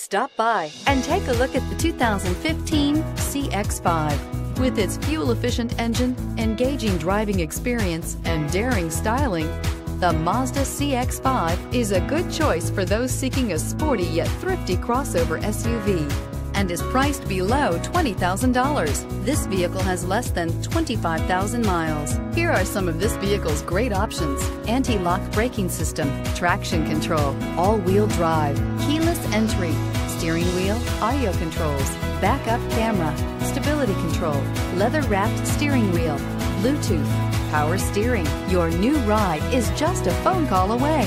Stop by and take a look at the 2015 CX-5. With its fuel-efficient engine, engaging driving experience, and daring styling, the Mazda CX-5 is a good choice for those seeking a sporty yet thrifty crossover SUV and is priced below $20,000. This vehicle has less than 25,000 miles. Here are some of this vehicle's great options. Anti-lock braking system, traction control, all-wheel drive, keyless entry, steering wheel, audio controls, backup camera, stability control, leather-wrapped steering wheel, Bluetooth, power steering. Your new ride is just a phone call away.